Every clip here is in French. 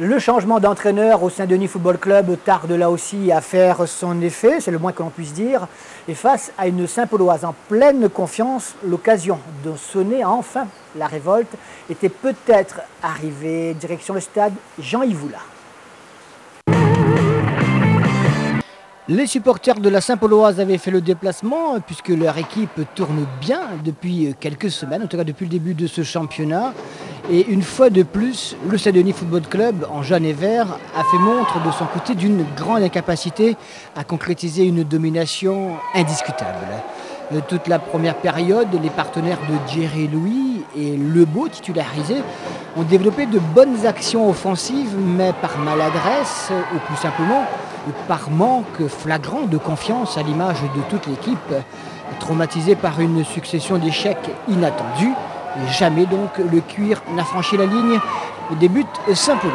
Le changement d'entraîneur au Saint-Denis Football Club tarde là aussi à faire son effet, c'est le moins que l'on puisse dire. Et face à une Saint-Pauloise en pleine confiance, l'occasion de sonner enfin la révolte était peut-être arrivée. Direction le stade Jean-Yves Les supporters de la Saint-Pauloise avaient fait le déplacement puisque leur équipe tourne bien depuis quelques semaines, en tout cas depuis le début de ce championnat. Et une fois de plus, le Saint-Denis Football Club, en jaune et vert, a fait montre de son côté d'une grande incapacité à concrétiser une domination indiscutable. Euh, toute la première période, les partenaires de Jerry Louis et Lebeau, titularisés, ont développé de bonnes actions offensives, mais par maladresse, ou plus simplement par manque flagrant de confiance à l'image de toute l'équipe, traumatisée par une succession d'échecs inattendus. Jamais donc le cuir n'a franchi la ligne des buts simplement.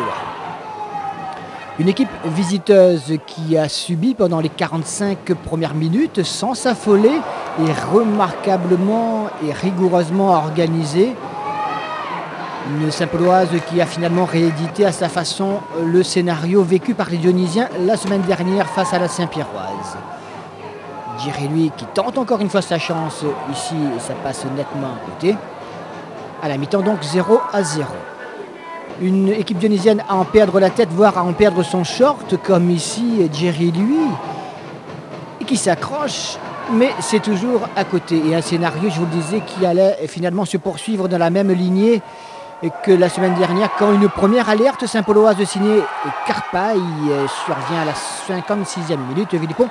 Une équipe visiteuse qui a subi pendant les 45 premières minutes sans s'affoler et remarquablement et rigoureusement organisée une Saint-Pauloise qui a finalement réédité à sa façon le scénario vécu par les Dionysiens la semaine dernière face à la Saint-Pierroise. Dirait lui qui tente encore une fois sa chance ici et ça passe nettement à côté. À la mi-temps donc 0 à 0. Une équipe dionysienne à en perdre la tête, voire à en perdre son short, comme ici Jerry lui, qui s'accroche, mais c'est toujours à côté. Et un scénario, je vous le disais, qui allait finalement se poursuivre dans la même lignée et que la semaine dernière, quand une première alerte Saint-Pauloise signée Carpaille survient à la 56e minute, Villepont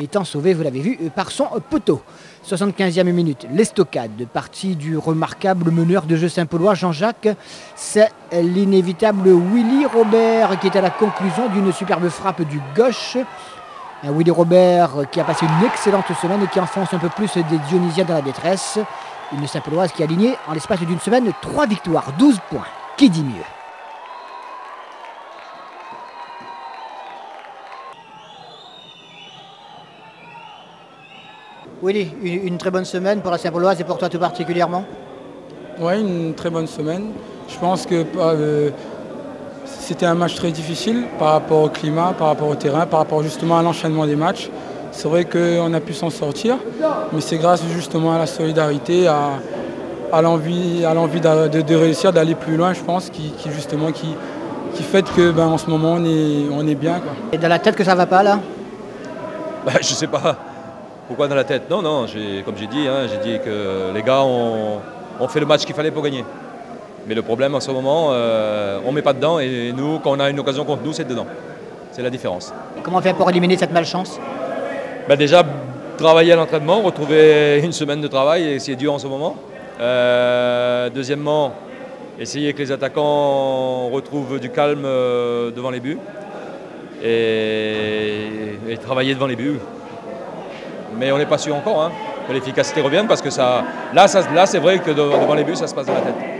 étant sauvé, vous l'avez vu, par son poteau. 75e minute, l'estocade, partie du remarquable meneur de jeu Saint-Paulois, Jean-Jacques. C'est l'inévitable Willy Robert qui est à la conclusion d'une superbe frappe du gauche. Un Willy Robert qui a passé une excellente semaine et qui enfonce un peu plus des Dionysiens dans la détresse. Une Saint-Pauloise qui a aligné en l'espace d'une semaine 3 victoires, 12 points. Qui dit mieux? Willy, une, très bonne semaine pour la Saint-Pauloise et pour toi tout particulièrement? Oui, une très bonne semaine. Je pense que euh, c'était un match très difficile par rapport au climat, par rapport au terrain, par rapport justement à l'enchaînement des matchs. C'est vrai qu'on a pu s'en sortir, mais c'est grâce justement à la solidarité, à, l'envie de, réussir, d'aller plus loin, je pense, qui, justement qui, fait que ben, en ce moment on est, on est bien. Et dans la tête que ça va pas là? Bah, Je sais pas. Pourquoi dans la tête? Non, non, comme j'ai dit, hein, j'ai dit que les gars ont, fait le match qu'il fallait pour gagner. Mais le problème en ce moment, euh, on ne met pas dedans et nous, quand on a une occasion contre nous, c'est dedans. C'est la différence. Comment faire pour éliminer cette malchance? Bah, déjà, travailler à l'entraînement, retrouver une semaine de travail, et c'est dur en ce moment. Euh, deuxièmement, essayer que les attaquants retrouvent du calme euh, devant les buts et, travailler devant les buts. Mais on n'est pas sûr encore hein, que l'efficacité revienne parce que ça, là, là c'est vrai que devant les buts, ça se passe dans la tête.